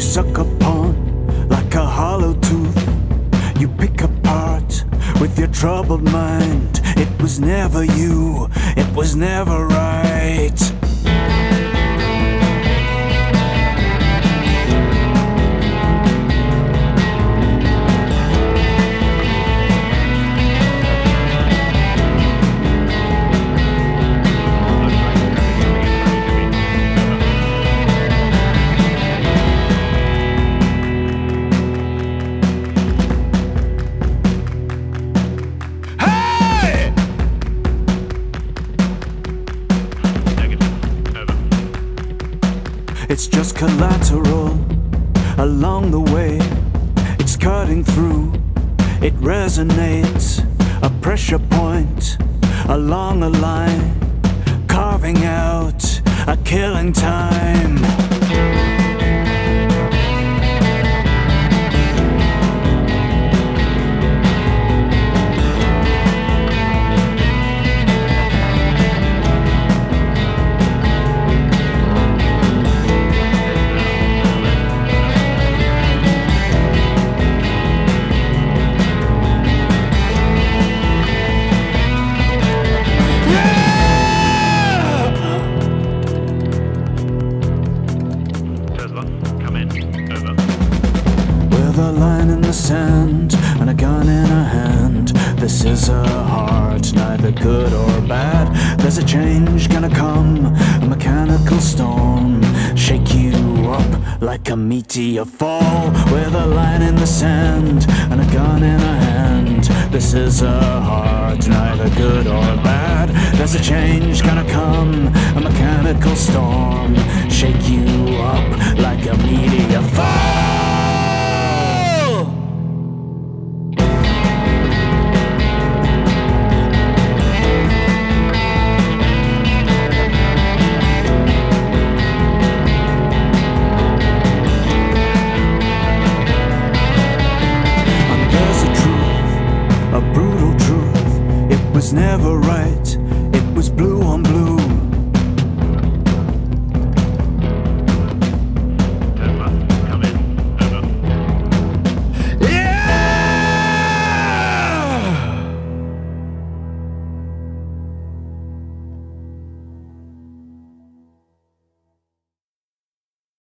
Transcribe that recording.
suck upon like a hollow tooth. You pick apart with your troubled mind. It was never you, it was never right. It's just collateral along the way. It's cutting through, it resonates. A pressure point along a line, carving out a killing time. Line in the sand and a gun in a hand. This is a heart, neither good or bad. There's a change gonna come, a mechanical storm. Shake you up like a meteor fall. With a line in the sand and a gun in a hand. This is a heart, neither good or bad. There's a change gonna come, a mechanical storm. Shake you up like a meteor fall. Never right, it was blue on blue.